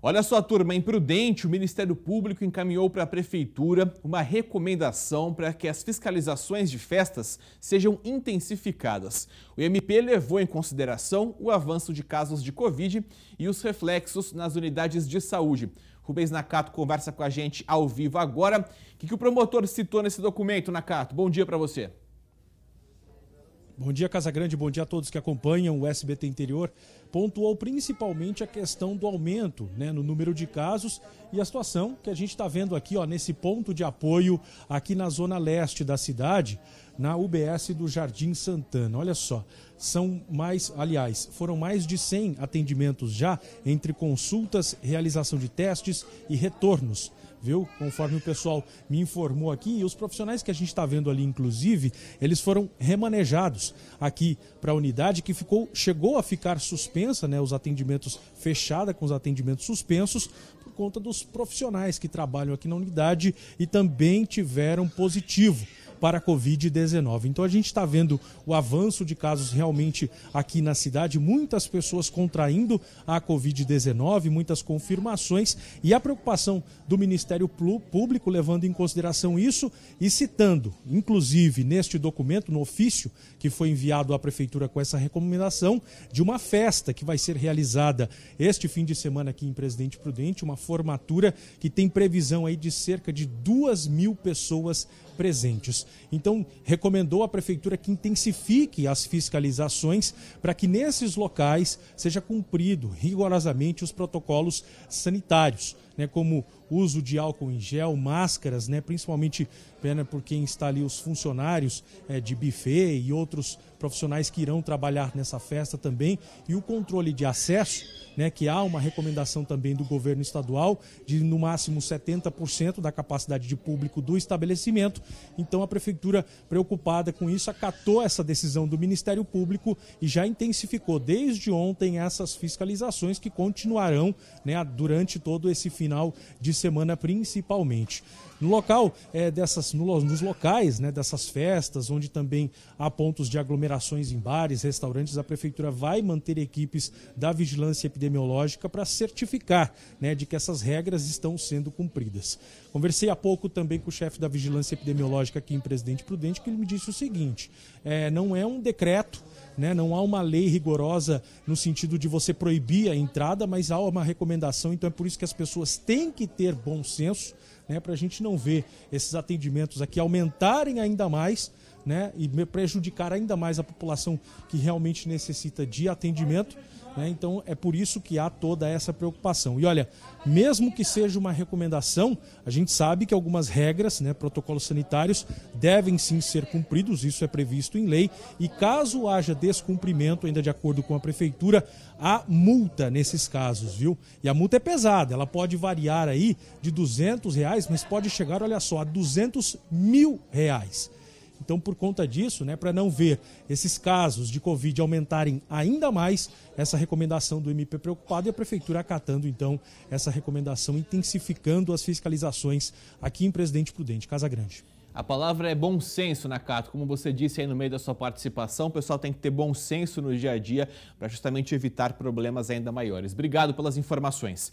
Olha só, turma, imprudente, o Ministério Público encaminhou para a Prefeitura uma recomendação para que as fiscalizações de festas sejam intensificadas. O MP levou em consideração o avanço de casos de Covid e os reflexos nas unidades de saúde. Rubens Nakato conversa com a gente ao vivo agora. O que o promotor citou nesse documento, Nakato? Bom dia para você. Bom dia, Casagrande. Bom dia a todos que acompanham o SBT Interior. Pontuou principalmente a questão do aumento né, no número de casos e a situação que a gente está vendo aqui ó, nesse ponto de apoio aqui na zona leste da cidade, na UBS do Jardim Santana. Olha só, são mais, aliás, foram mais de 100 atendimentos já entre consultas, realização de testes e retornos viu? Conforme o pessoal me informou aqui, e os profissionais que a gente está vendo ali, inclusive, eles foram remanejados aqui para a unidade que ficou, chegou a ficar suspensa, né? Os atendimentos fechada com os atendimentos suspensos por conta dos profissionais que trabalham aqui na unidade e também tiveram positivo para a Covid-19. Então a gente está vendo o avanço de casos realmente aqui na cidade, muitas pessoas contraindo a Covid-19, muitas confirmações e a preocupação do Ministério Público levando em consideração isso e citando, inclusive neste documento, no ofício que foi enviado à Prefeitura com essa recomendação, de uma festa que vai ser realizada este fim de semana aqui em Presidente Prudente, uma formatura que tem previsão aí de cerca de duas mil pessoas presentes. Então, recomendou à prefeitura que intensifique as fiscalizações para que nesses locais seja cumprido rigorosamente os protocolos sanitários, né, como uso de álcool em gel, máscaras, né, principalmente pena por quem está ali os funcionários é, de buffet e outros profissionais que irão trabalhar nessa festa também, e o controle de acesso né, que há uma recomendação também do governo estadual de no máximo 70% da capacidade de público do estabelecimento. Então a prefeitura, preocupada com isso, acatou essa decisão do Ministério Público e já intensificou desde ontem essas fiscalizações que continuarão né, durante todo esse final de semana, principalmente. No local é, dessas, no, nos locais né, dessas festas, onde também há pontos de aglomerações em bares, restaurantes, a prefeitura vai manter equipes da vigilância epidemiológica para certificar né, de que essas regras estão sendo cumpridas. Conversei há pouco também com o chefe da vigilância epidemiológica aqui em Presidente Prudente, que ele me disse o seguinte: é, não é um decreto né? Não há uma lei rigorosa no sentido de você proibir a entrada, mas há uma recomendação, então é por isso que as pessoas têm que ter bom senso, né? Para a gente não ver esses atendimentos aqui aumentarem ainda mais. Né, e prejudicar ainda mais a população que realmente necessita de atendimento. Né? Então é por isso que há toda essa preocupação. E olha, mesmo que seja uma recomendação, a gente sabe que algumas regras, né, protocolos sanitários, devem sim ser cumpridos, isso é previsto em lei. E caso haja descumprimento, ainda de acordo com a prefeitura, há multa nesses casos, viu? E a multa é pesada, ela pode variar aí de 200 reais, mas pode chegar, olha só, a 200 mil reais. Então, por conta disso, né, para não ver esses casos de Covid aumentarem ainda mais, essa recomendação do MP preocupado e a Prefeitura acatando, então, essa recomendação, intensificando as fiscalizações aqui em Presidente Prudente, Casa Grande. A palavra é bom senso, Nakato. Como você disse aí no meio da sua participação, o pessoal tem que ter bom senso no dia a dia para justamente evitar problemas ainda maiores. Obrigado pelas informações.